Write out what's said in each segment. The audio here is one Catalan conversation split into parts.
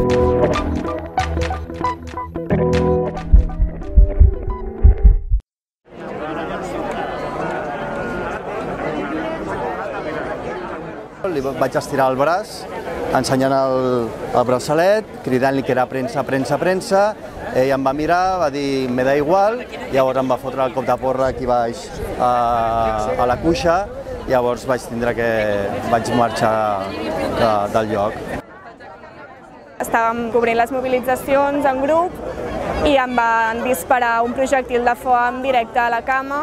Li vaig estirar el braç, ensenyant el, el braçalet, cridant-li que era premsa, premsa, premsa. Ell em va mirar, va dir, me da igual, llavors em va fotre el cop de porra aquí baix a, a la cuixa, llavors vaig tindre que... vaig marxar de, del lloc. Estàvem cobrint les mobilitzacions en grup i em van disparar un projectil de foam directe a la cama.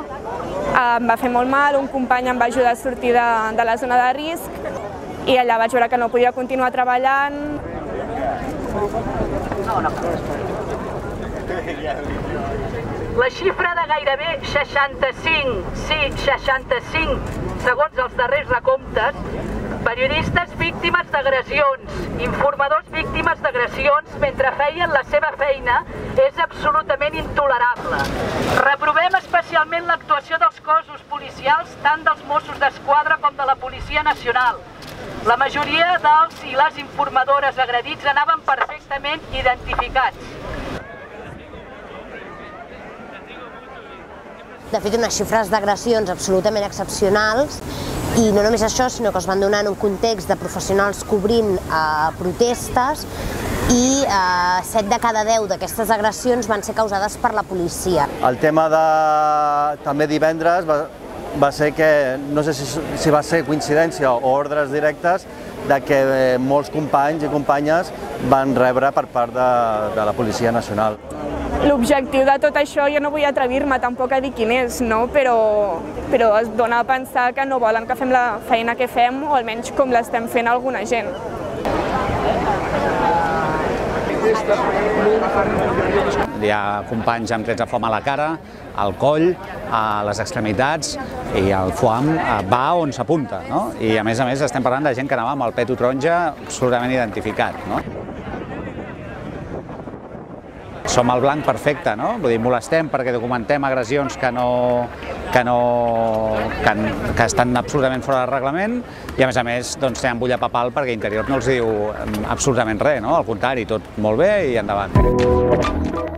Em va fer molt mal, un company em va ajudar a sortir de, de la zona de risc i allà vaig veure que no podia continuar treballant. La xifra de gairebé 65, sí, 65, segons els darrers recomptes, periodistes víctimes d'agressions, informadors víctimes d'agressions mentre feien la seva feina és absolutament intolerable. Reprovem especialment l'actuació dels cossos policials, tant dels Mossos d'Esquadra com de la Policia Nacional. La majoria dels i les informadores agredits anaven perfectament identificats. de fet unes xifres d'agressions absolutament excepcionals i no només això, sinó que es van donar en un context de professionals cobrint eh, protestes i eh, 7 de cada 10 d'aquestes agressions van ser causades per la policia. El tema de també divendres va, va ser que, no sé si, si va ser coincidència o ordres directes, de que eh, molts companys i companyes van rebre per part de, de la Policia Nacional. L'objectiu de tot això, jo no vull atrevir-me tampoc a dir quin és, no? però, però es dona a pensar que no volen que fem la feina que fem, o almenys com l'estem fent alguna gent. Hi ha companys amb trets de foam a la cara, al coll, a les extremitats i el foam va on s'apunta. No? I a més a més estem parlant de gent que anava amb el peto taronja absolutament identificat. No? Som el blanc perfecte, no? Vull dir, molestem perquè documentem agressions que no, que, no, que, que estan absolutament fora del reglament i a més a més doncs, tenen bulla papal perquè Interior no els diu absolutament res, no? Al contrari, tot molt bé i endavant.